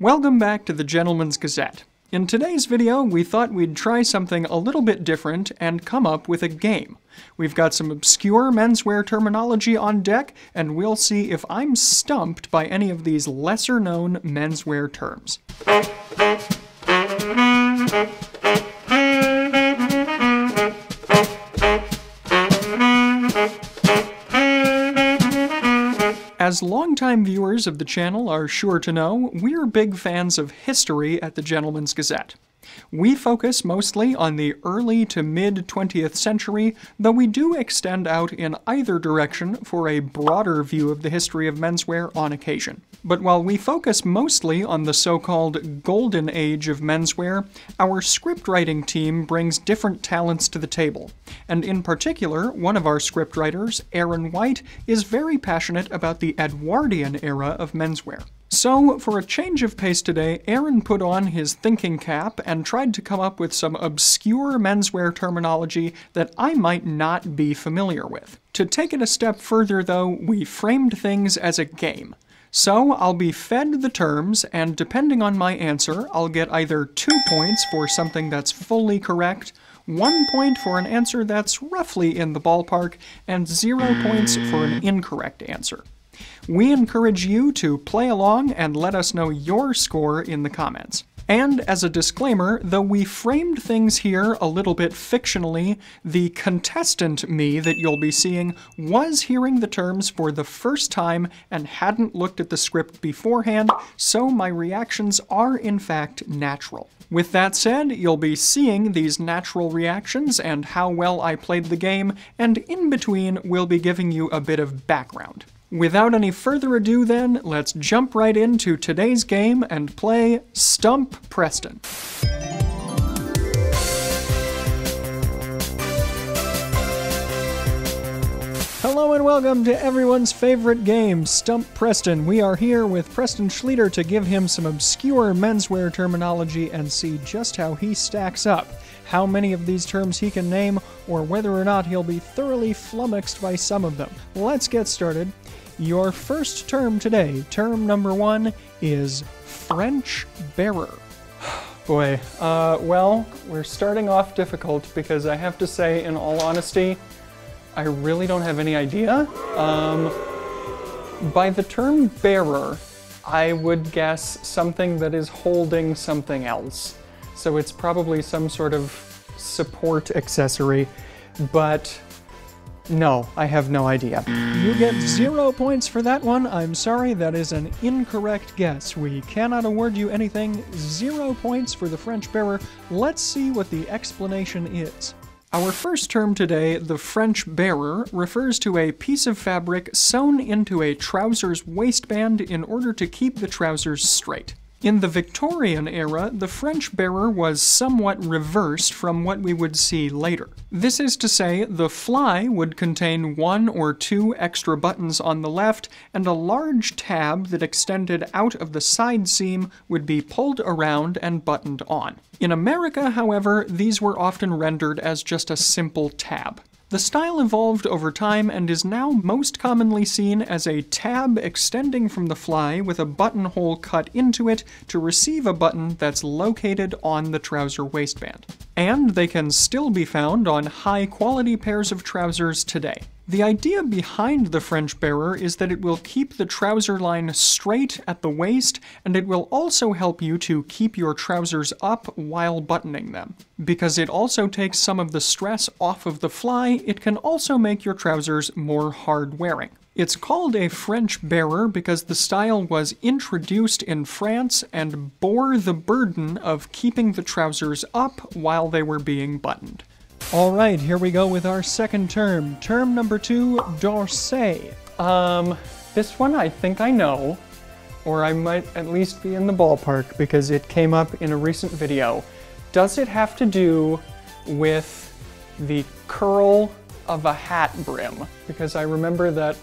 Welcome back to the Gentleman's Gazette. In today's video, we thought we'd try something a little bit different and come up with a game. We've got some obscure menswear terminology on deck, and we'll see if I'm stumped by any of these lesser known menswear terms. As longtime viewers of the channel are sure to know, we're big fans of history at the Gentleman's Gazette. We focus mostly on the early to mid 20th century, though we do extend out in either direction for a broader view of the history of menswear on occasion. But while we focus mostly on the so called golden age of menswear, our scriptwriting team brings different talents to the table. And in particular, one of our scriptwriters, Aaron White, is very passionate about the Edwardian era of menswear. So, for a change of pace today, Aaron put on his thinking cap and tried to come up with some obscure menswear terminology that I might not be familiar with. To take it a step further, though, we framed things as a game. So, I'll be fed the terms, and depending on my answer, I'll get either two points for something that's fully correct, one point for an answer that's roughly in the ballpark, and zero points for an incorrect answer. We encourage you to play along and let us know your score in the comments. And as a disclaimer, though we framed things here a little bit fictionally, the contestant me that you'll be seeing was hearing the terms for the first time and hadn't looked at the script beforehand, so my reactions are in fact natural. With that said, you'll be seeing these natural reactions and how well I played the game, and in between, we'll be giving you a bit of background. Without any further ado, then, let's jump right into today's game and play Stump Preston. Hello and welcome to everyone's favorite game, Stump Preston. We are here with Preston Schlueter to give him some obscure menswear terminology and see just how he stacks up, how many of these terms he can name, or whether or not he'll be thoroughly flummoxed by some of them. Let's get started. Your first term today, term number one, is French bearer. Boy, uh, well, we're starting off difficult because I have to say, in all honesty, I really don't have any idea. Um, by the term bearer, I would guess something that is holding something else. So it's probably some sort of support accessory, but no, I have no idea. You get zero points for that one. I'm sorry, that is an incorrect guess. We cannot award you anything. Zero points for the French bearer. Let's see what the explanation is. Our first term today, the French bearer, refers to a piece of fabric sewn into a trouser's waistband in order to keep the trousers straight. In the Victorian era, the French bearer was somewhat reversed from what we would see later. This is to say, the fly would contain one or two extra buttons on the left, and a large tab that extended out of the side seam would be pulled around and buttoned on. In America, however, these were often rendered as just a simple tab. The style evolved over time and is now most commonly seen as a tab extending from the fly with a buttonhole cut into it to receive a button that's located on the trouser waistband. And they can still be found on high quality pairs of trousers today. The idea behind the French bearer is that it will keep the trouser line straight at the waist, and it will also help you to keep your trousers up while buttoning them. Because it also takes some of the stress off of the fly, it can also make your trousers more hard wearing. It's called a French bearer because the style was introduced in France and bore the burden of keeping the trousers up while they were being buttoned. All right, here we go with our second term. Term number two, d'Orsay. Um, this one I think I know, or I might at least be in the ballpark because it came up in a recent video. Does it have to do with the curl of a hat brim? Because I remember that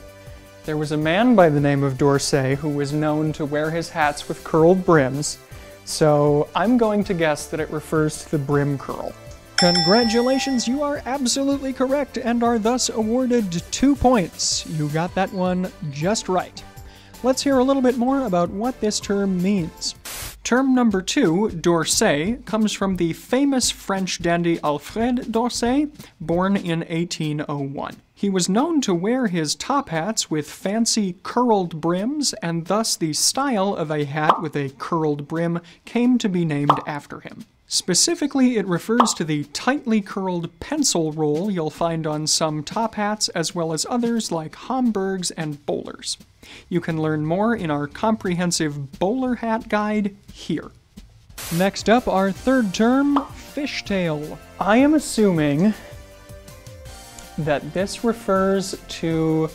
there was a man by the name of D'Orsay who was known to wear his hats with curled brims, so I'm going to guess that it refers to the brim curl. Congratulations, you are absolutely correct and are thus awarded two points. You got that one just right. Let's hear a little bit more about what this term means. Term number two, d'Orsay, comes from the famous French dandy Alfred d'Orsay, born in 1801. He was known to wear his top hats with fancy curled brims, and thus the style of a hat with a curled brim came to be named after him. Specifically, it refers to the tightly curled pencil roll you'll find on some top hats as well as others like Homburgs and bowlers. You can learn more in our comprehensive bowler hat guide here. Next up, our third term, fishtail. I am assuming that this refers to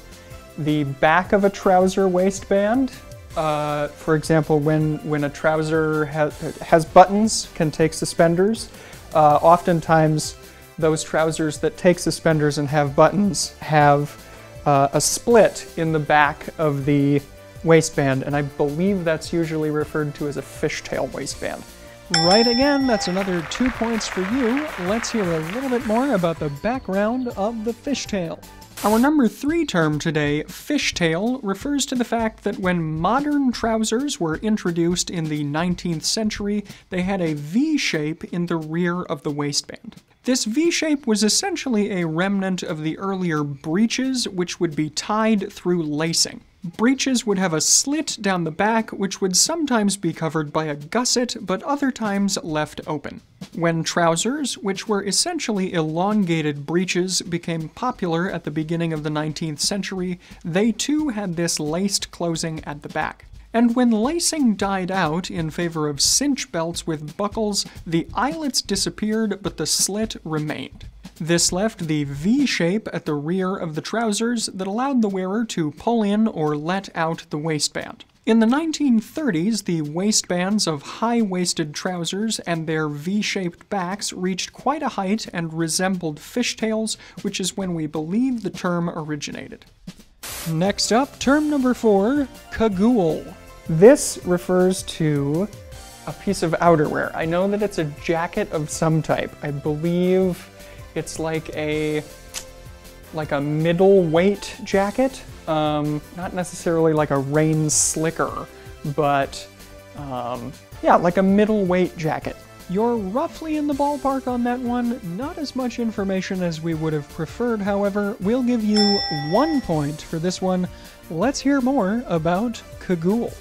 the back of a trouser waistband. Uh, for example, when, when a trouser has, has buttons, can take suspenders. Uh, oftentimes, those trousers that take suspenders and have buttons have uh, a split in the back of the waistband, and I believe that's usually referred to as a fishtail waistband. Right again, that's another two points for you. Let's hear a little bit more about the background of the fishtail. Our number three term today, fishtail, refers to the fact that when modern trousers were introduced in the 19th century, they had a V shape in the rear of the waistband. This V shape was essentially a remnant of the earlier breeches, which would be tied through lacing. Breeches would have a slit down the back, which would sometimes be covered by a gusset, but other times left open. When trousers, which were essentially elongated breeches, became popular at the beginning of the 19th century, they too had this laced closing at the back. And when lacing died out in favor of cinch belts with buckles, the eyelets disappeared but the slit remained. This left the V shape at the rear of the trousers that allowed the wearer to pull in or let out the waistband. In the 1930s, the waistbands of high waisted trousers and their V shaped backs reached quite a height and resembled fishtails, which is when we believe the term originated. Next up, term number four cagoule. This refers to a piece of outerwear. I know that it's a jacket of some type. I believe it's like a like a middleweight jacket. Um, not necessarily like a rain slicker, but um, yeah, like a middle weight jacket. You're roughly in the ballpark on that one. Not as much information as we would have preferred, however. We'll give you one point for this one. Let's hear more about cagoule.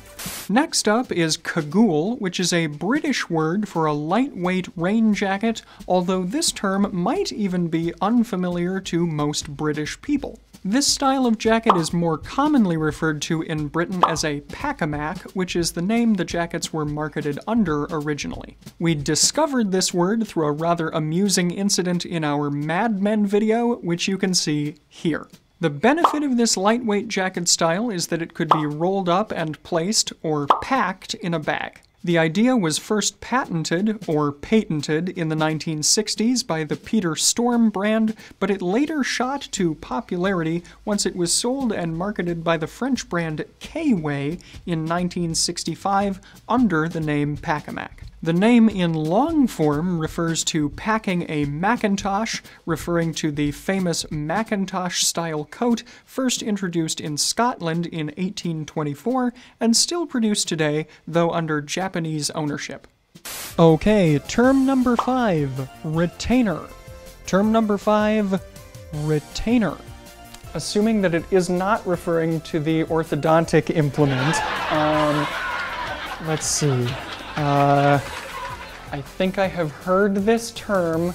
Next up is cagoule, which is a British word for a lightweight rain jacket, although this term might even be unfamiliar to most British people. This style of jacket is more commonly referred to in Britain as a pack-a-mac, which is the name the jackets were marketed under originally. We discovered this word through a rather amusing incident in our Mad Men video, which you can see here. The benefit of this lightweight jacket style is that it could be rolled up and placed or packed in a bag. The idea was first patented, or patented, in the 1960s by the Peter Storm brand, but it later shot to popularity once it was sold and marketed by the French brand K-Way in 1965 under the name Pack-A-Mac. The name in long form refers to packing a Macintosh, referring to the famous Macintosh style coat first introduced in Scotland in 1824 and still produced today, though under Japanese ownership. Okay, term number five retainer. Term number five retainer. Assuming that it is not referring to the orthodontic implement, um, let's see. Uh, I think I have heard this term.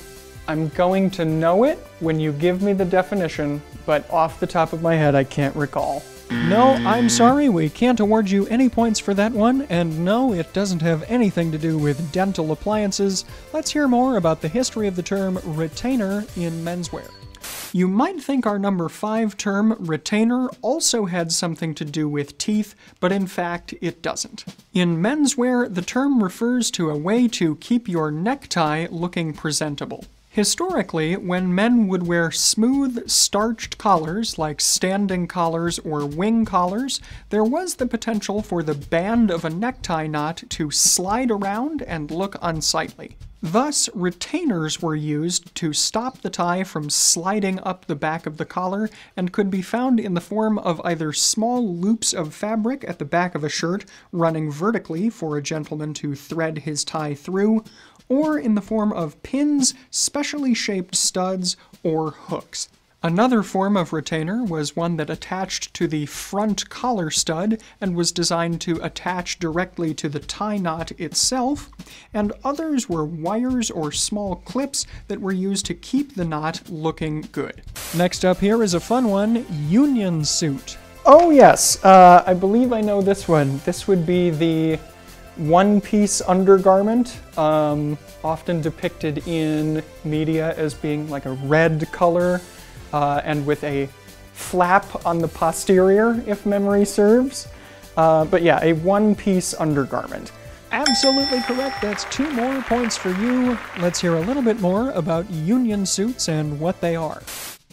I'm going to know it when you give me the definition, but off the top of my head, I can't recall. No, I'm sorry, we can't award you any points for that one, and no, it doesn't have anything to do with dental appliances. Let's hear more about the history of the term retainer in menswear. You might think our number 5 term, retainer, also had something to do with teeth, but in fact it doesn't. In menswear, the term refers to a way to keep your necktie looking presentable. Historically, when men would wear smooth, starched collars like standing collars or wing collars, there was the potential for the band of a necktie knot to slide around and look unsightly. Thus, retainers were used to stop the tie from sliding up the back of the collar and could be found in the form of either small loops of fabric at the back of a shirt running vertically for a gentleman to thread his tie through, or in the form of pins, specially shaped studs, or hooks. Another form of retainer was one that attached to the front collar stud and was designed to attach directly to the tie knot itself, and others were wires or small clips that were used to keep the knot looking good. Next up here is a fun one union suit. Oh, yes, uh, I believe I know this one. This would be the one piece undergarment, um, often depicted in media as being like a red color uh, and with a flap on the posterior, if memory serves. Uh, but yeah, a one-piece undergarment. Absolutely correct. That's two more points for you. Let's hear a little bit more about union suits and what they are.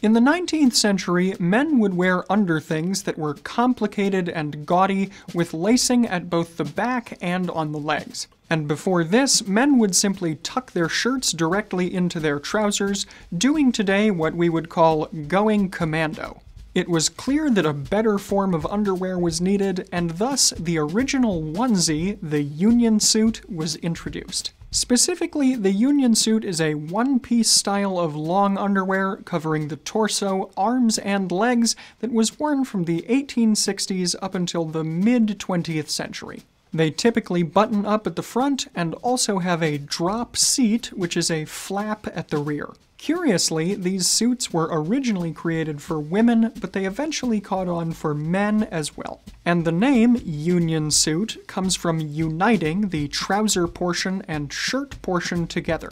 In the 19th century, men would wear underthings that were complicated and gaudy, with lacing at both the back and on the legs. And before this, men would simply tuck their shirts directly into their trousers, doing today what we would call going commando. It was clear that a better form of underwear was needed, and thus the original onesie, the union suit, was introduced. Specifically, the union suit is a one-piece style of long underwear covering the torso, arms, and legs that was worn from the 1860s up until the mid-20th century. They typically button up at the front and also have a drop seat, which is a flap at the rear. Curiously, these suits were originally created for women, but they eventually caught on for men as well. And the name union suit comes from uniting the trouser portion and shirt portion together.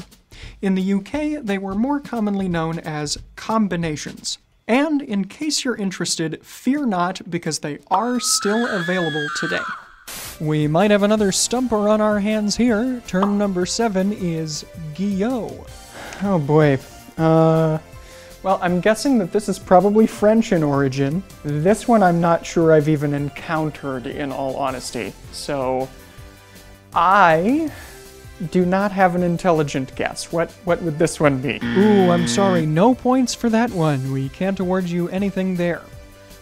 In the UK, they were more commonly known as combinations. And in case you're interested, fear not because they are still available today. We might have another stumper on our hands here. Term number seven is Guyot. Oh boy, uh, well, I'm guessing that this is probably French in origin. This one I'm not sure I've even encountered, in all honesty. So, I do not have an intelligent guess. What what would this one be? Ooh, I'm sorry, no points for that one. We can't award you anything there.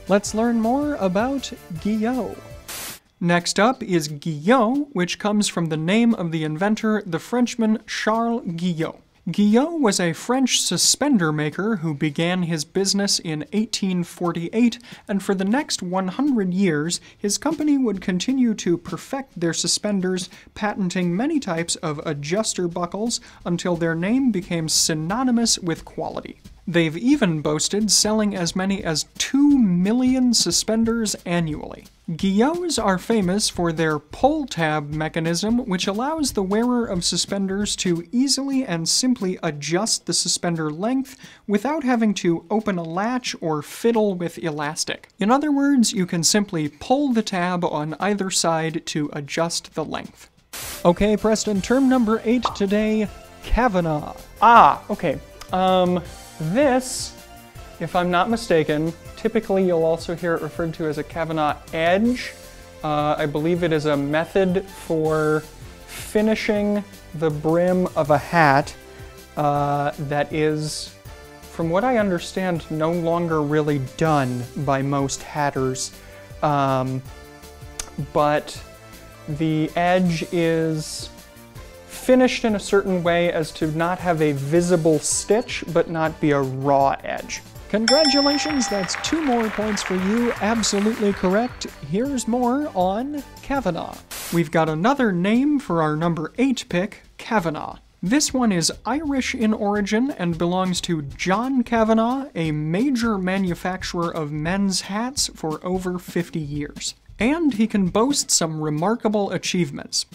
Let's learn more about Guyot. Next up is Guyot, which comes from the name of the inventor, the Frenchman Charles Guyot. Guyot was a French suspender maker who began his business in 1848, and for the next 100 years, his company would continue to perfect their suspenders, patenting many types of adjuster buckles until their name became synonymous with quality. They've even boasted selling as many as 2 million suspenders annually. Guyots are famous for their pull tab mechanism, which allows the wearer of suspenders to easily and simply adjust the suspender length without having to open a latch or fiddle with elastic. In other words, you can simply pull the tab on either side to adjust the length. Okay, Preston, term number eight today, Cavanagh. Ah, okay. Um, this, if I'm not mistaken, Typically, you'll also hear it referred to as a Cavanagh edge. Uh, I believe it is a method for finishing the brim of a hat uh, that is, from what I understand, no longer really done by most hatters. Um, but the edge is finished in a certain way as to not have a visible stitch, but not be a raw edge. Congratulations, that's two more points for you. Absolutely correct. Here's more on Cavanagh. We've got another name for our number 8 pick, Cavanagh. This one is Irish in origin and belongs to John Cavanagh, a major manufacturer of men's hats for over 50 years. And he can boast some remarkable achievements.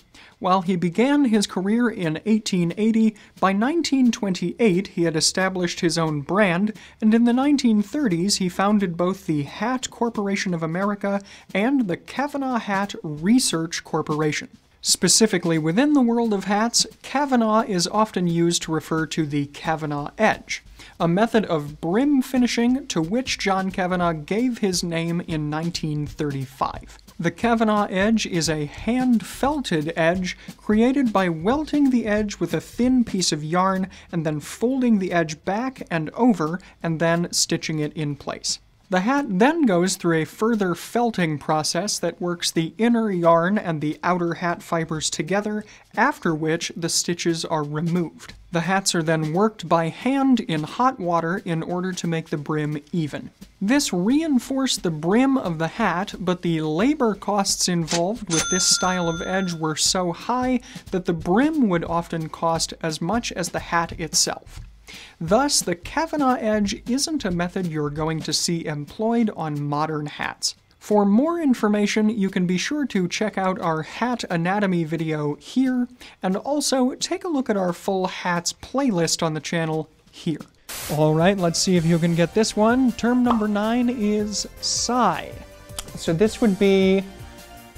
While he began his career in 1880, by 1928 he had established his own brand, and in the 1930s he founded both the Hat Corporation of America and the Cavanagh Hat Research Corporation. Specifically within the world of hats, Cavanagh is often used to refer to the Cavanagh edge, a method of brim finishing to which John Cavanagh gave his name in 1935. The Cavanagh edge is a hand felted edge created by welting the edge with a thin piece of yarn and then folding the edge back and over and then stitching it in place. The hat then goes through a further felting process that works the inner yarn and the outer hat fibers together, after which the stitches are removed. The hats are then worked by hand in hot water in order to make the brim even. This reinforced the brim of the hat, but the labor costs involved with this style of edge were so high that the brim would often cost as much as the hat itself. Thus, the Cavanagh edge isn't a method you're going to see employed on modern hats. For more information, you can be sure to check out our hat anatomy video here, and also take a look at our full hats playlist on the channel here. All right, let's see if you can get this one. Term number nine is scye. So this would be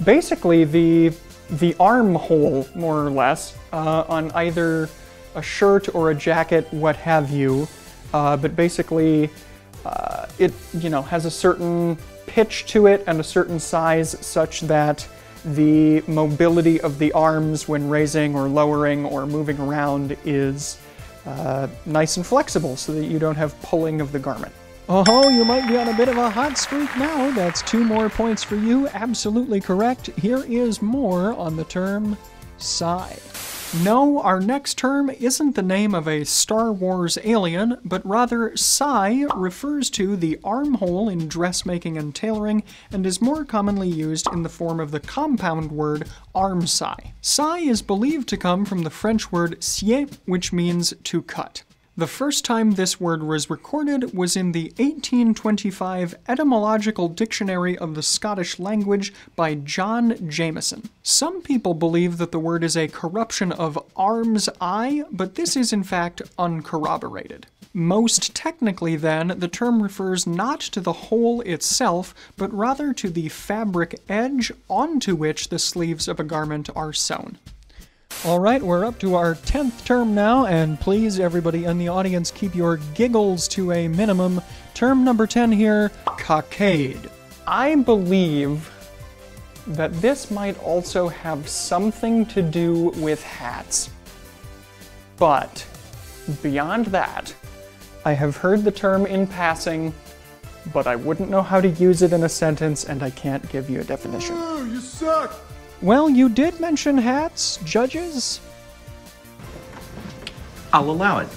basically the the armhole, more or less, uh, on either a shirt or a jacket, what have you. Uh, but basically, uh, it you know has a certain pitch to it and a certain size such that the mobility of the arms when raising or lowering or moving around is uh, nice and flexible so that you don't have pulling of the garment. Oh, you might be on a bit of a hot streak now. That's two more points for you. Absolutely correct. Here is more on the term scye. No, our next term isn't the name of a Star Wars alien, but rather scye refers to the armhole in dressmaking and tailoring and is more commonly used in the form of the compound word arm scye. Scye is believed to come from the French word scier, which means to cut. The first time this word was recorded was in the 1825 Etymological Dictionary of the Scottish Language by John Jamieson. Some people believe that the word is a corruption of arm's eye, but this is in fact uncorroborated. Most technically, then, the term refers not to the hole itself, but rather to the fabric edge onto which the sleeves of a garment are sewn. All right, we're up to our 10th term now, and please, everybody in the audience, keep your giggles to a minimum. Term number 10 here cockade. I believe that this might also have something to do with hats. But beyond that, I have heard the term in passing, but I wouldn't know how to use it in a sentence, and I can't give you a definition. Oh, you suck! Well, you did mention hats, judges. I'll allow it.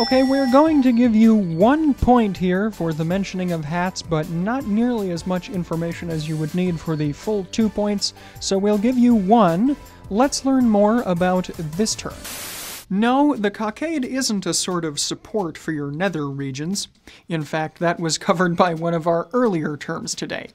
Okay, we're going to give you one point here for the mentioning of hats, but not nearly as much information as you would need for the full two points, so we'll give you one. Let's learn more about this term. No, the cockade isn't a sort of support for your nether regions. In fact, that was covered by one of our earlier terms today.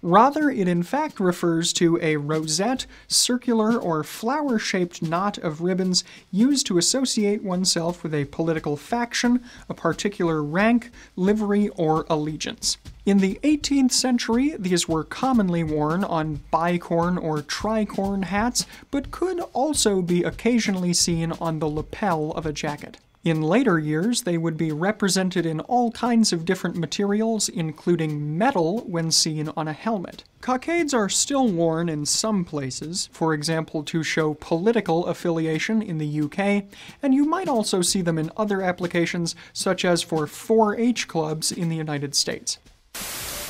Rather, it in fact refers to a rosette, circular, or flower shaped knot of ribbons used to associate oneself with a political faction, a particular rank, livery, or allegiance. In the 18th century, these were commonly worn on bicorn or tricorn hats, but could also be occasionally seen on the lapel of a jacket. In later years, they would be represented in all kinds of different materials, including metal when seen on a helmet. Cockades are still worn in some places, for example, to show political affiliation in the UK, and you might also see them in other applications, such as for 4 H clubs in the United States.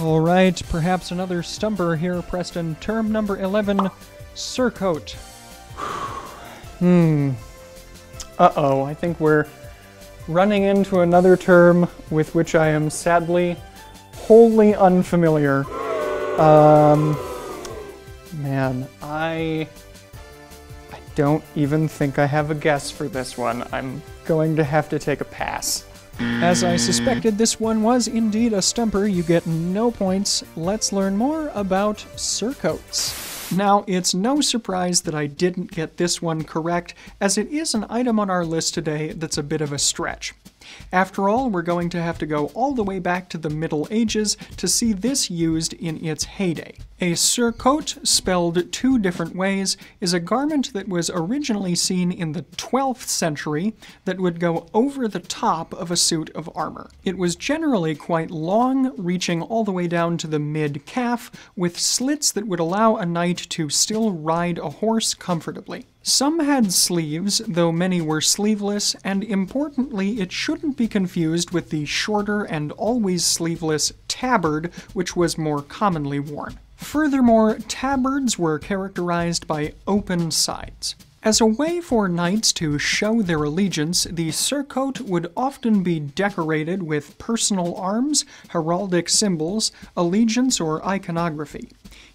All right, perhaps another stumper here, Preston. Term number 11 surcoat. hmm. Uh oh, I think we're running into another term with which I am sadly wholly unfamiliar. Um, man, I I don't even think I have a guess for this one. I'm going to have to take a pass. As I suspected, this one was indeed a stumper. You get no points. Let's learn more about surcoats. Now, it's no surprise that I didn't get this one correct, as it is an item on our list today that's a bit of a stretch. After all, we're going to have to go all the way back to the Middle Ages to see this used in its heyday. A surcoat, spelled two different ways, is a garment that was originally seen in the 12th century that would go over the top of a suit of armor. It was generally quite long, reaching all the way down to the mid calf, with slits that would allow a knight to still ride a horse comfortably. Some had sleeves, though many were sleeveless, and importantly, it shouldn't be confused with the shorter and always sleeveless tabard, which was more commonly worn. Furthermore, tabards were characterized by open sides. As a way for knights to show their allegiance, the surcoat would often be decorated with personal arms, heraldic symbols, allegiance, or iconography.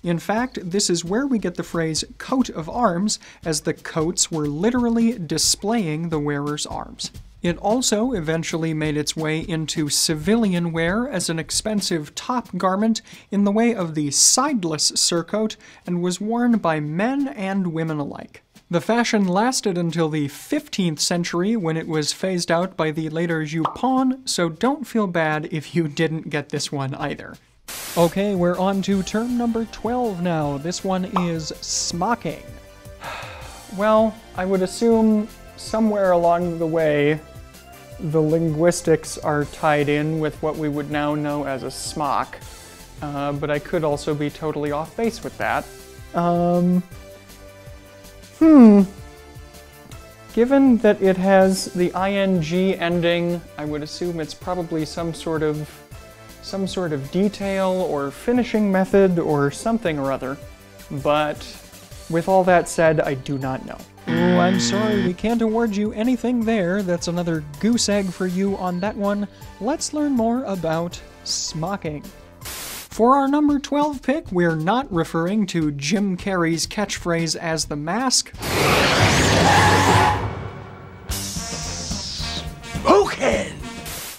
In fact, this is where we get the phrase coat of arms, as the coats were literally displaying the wearer's arms. It also eventually made its way into civilian wear as an expensive top garment in the way of the sideless surcoat and was worn by men and women alike. The fashion lasted until the 15th century when it was phased out by the later jupon, so don't feel bad if you didn't get this one either. Okay, we're on to term number 12 now. This one is smocking. Well, I would assume somewhere along the way the linguistics are tied in with what we would now know as a smock, uh, but I could also be totally off base with that. Um, hmm. Given that it has the ing ending, I would assume it's probably some sort of some sort of detail or finishing method or something or other. But with all that said, I do not know. Ooh, I'm sorry, we can't award you anything there. That's another goose egg for you on that one. Let's learn more about smocking. For our number 12 pick, we're not referring to Jim Carrey's catchphrase as the mask.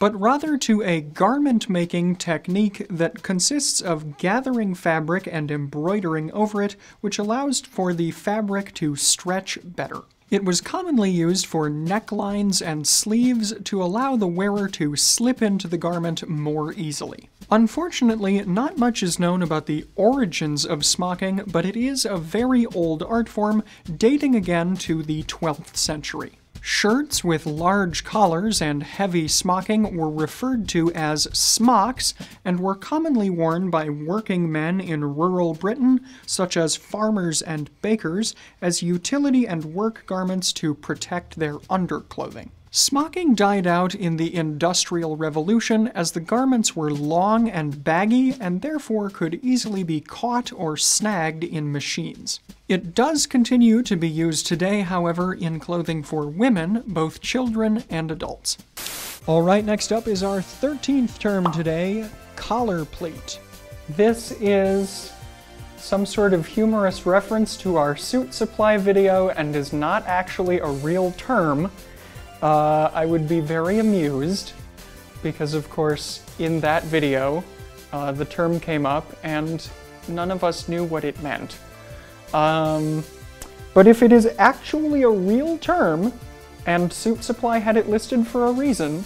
But rather to a garment making technique that consists of gathering fabric and embroidering over it, which allows for the fabric to stretch better. It was commonly used for necklines and sleeves to allow the wearer to slip into the garment more easily. Unfortunately, not much is known about the origins of smocking, but it is a very old art form dating again to the 12th century. Shirts with large collars and heavy smocking were referred to as smocks and were commonly worn by working men in rural Britain, such as farmers and bakers, as utility and work garments to protect their underclothing. Smocking died out in the Industrial Revolution as the garments were long and baggy and therefore could easily be caught or snagged in machines. It does continue to be used today, however, in clothing for women, both children and adults. All right, next up is our 13th term today collar pleat. This is some sort of humorous reference to our Suitsupply video and is not actually a real term uh, I would be very amused because, of course, in that video, uh, the term came up and none of us knew what it meant. Um, but if it is actually a real term, and Suitsupply had it listed for a reason,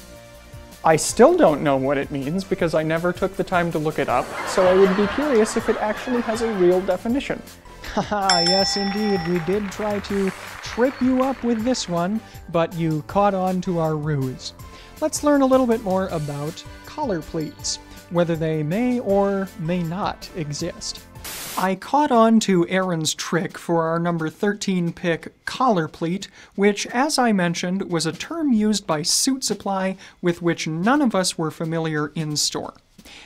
I still don't know what it means because I never took the time to look it up, so I would be curious if it actually has a real definition. Yes indeed, we did try to trip you up with this one, but you caught on to our ruse. Let's learn a little bit more about collar pleats, whether they may or may not exist. I caught on to Aaron's trick for our number 13 pick, collar pleat, which, as I mentioned, was a term used by Suitsupply with which none of us were familiar in store.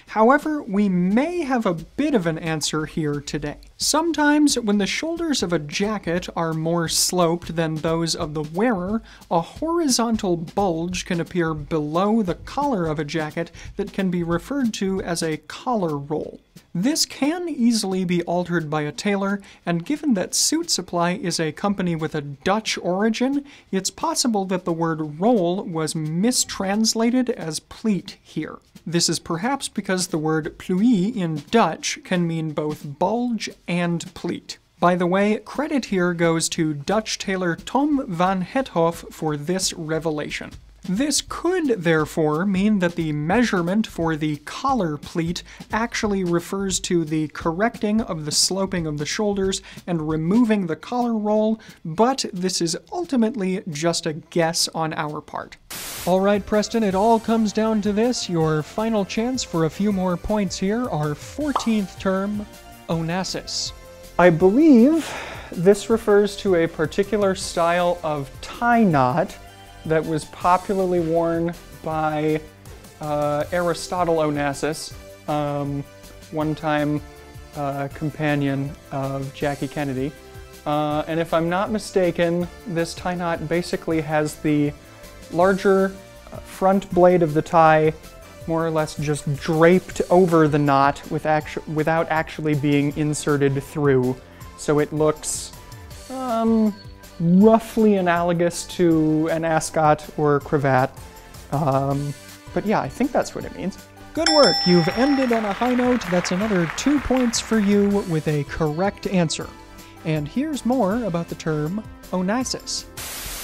However, we may have a bit of an answer here today. Sometimes, when the shoulders of a jacket are more sloped than those of the wearer, a horizontal bulge can appear below the collar of a jacket that can be referred to as a collar roll. This can easily be altered by a tailor, and given that Suitsupply is a company with a Dutch origin, it's possible that the word roll was mistranslated as pleat here. This is perhaps because the word plooi in Dutch can mean both bulge and pleat. By the way, credit here goes to Dutch tailor Tom van Hethoff for this revelation. This could, therefore, mean that the measurement for the collar pleat actually refers to the correcting of the sloping of the shoulders and removing the collar roll, but this is ultimately just a guess on our part. All right, Preston, it all comes down to this. Your final chance for a few more points here, our 14th term, Onassis. I believe this refers to a particular style of tie knot that was popularly worn by uh, Aristotle Onassis, um, one time uh, companion of Jackie Kennedy. Uh, and if I'm not mistaken, this tie knot basically has the larger uh, front blade of the tie more or less just draped over the knot with actu without actually being inserted through. So it looks um, roughly analogous to an ascot or cravat. Um, but yeah, I think that's what it means. Good work! You've ended on a high note. That's another two points for you with a correct answer. And here's more about the term Onassis.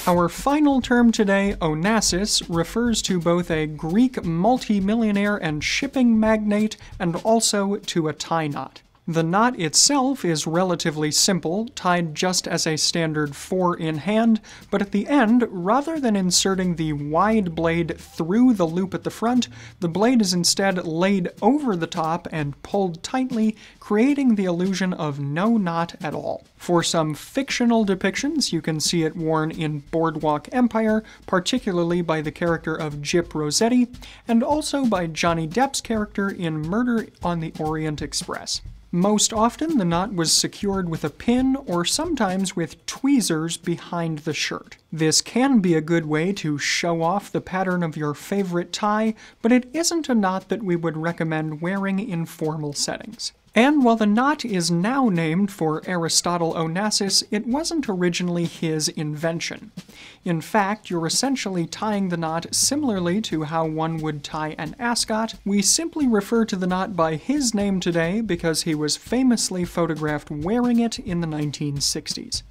Our final term today, Onassis, refers to both a Greek multimillionaire and shipping magnate and also to a tie knot. The knot itself is relatively simple, tied just as a standard four in hand, but at the end, rather than inserting the wide blade through the loop at the front, the blade is instead laid over the top and pulled tightly, creating the illusion of no knot at all. For some fictional depictions, you can see it worn in Boardwalk Empire, particularly by the character of Gyp Rosetti, and also by Johnny Depp's character in Murder on the Orient Express. Most often, the knot was secured with a pin or sometimes with tweezers behind the shirt. This can be a good way to show off the pattern of your favorite tie, but it isn't a knot that we would recommend wearing in formal settings. And while the knot is now named for Aristotle Onassis, it wasn't originally his invention. In fact, you're essentially tying the knot similarly to how one would tie an ascot. We simply refer to the knot by his name today because he was famously photographed wearing it in the 1960s.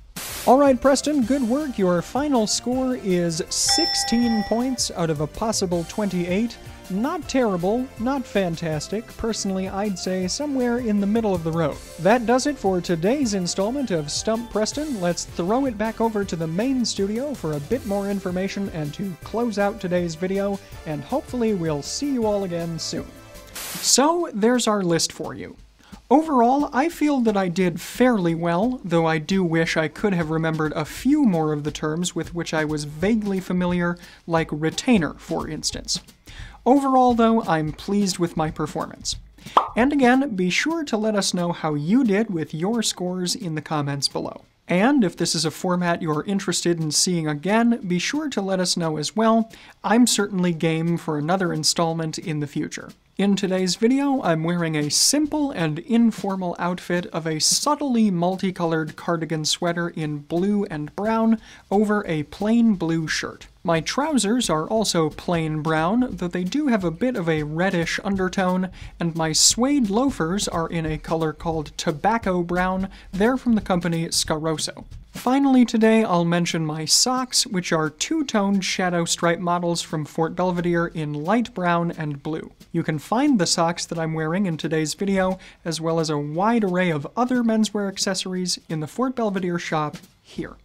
All right, Preston, good work. Your final score is 16 points out of a possible 28. Not terrible, not fantastic. Personally, I'd say somewhere in the middle of the road. That does it for today's installment of Stump Preston. Let's throw it back over to the main studio for a bit more information and to close out today's video, and hopefully we'll see you all again soon. So, there's our list for you. Overall, I feel that I did fairly well, though I do wish I could have remembered a few more of the terms with which I was vaguely familiar, like retainer, for instance. Overall, though, I'm pleased with my performance. And again, be sure to let us know how you did with your scores in the comments below. And if this is a format you're interested in seeing again, be sure to let us know as well. I'm certainly game for another installment in the future. In today's video, I'm wearing a simple and informal outfit of a subtly multicolored cardigan sweater in blue and brown over a plain blue shirt. My trousers are also plain brown, though they do have a bit of a reddish undertone, and my suede loafers are in a color called tobacco brown. They're from the company Scarosso. Finally today I'll mention my socks, which are two-toned shadow stripe models from Fort Belvedere in light brown and blue. You can find the socks that I'm wearing in today's video, as well as a wide array of other menswear accessories in the Fort Belvedere shop here.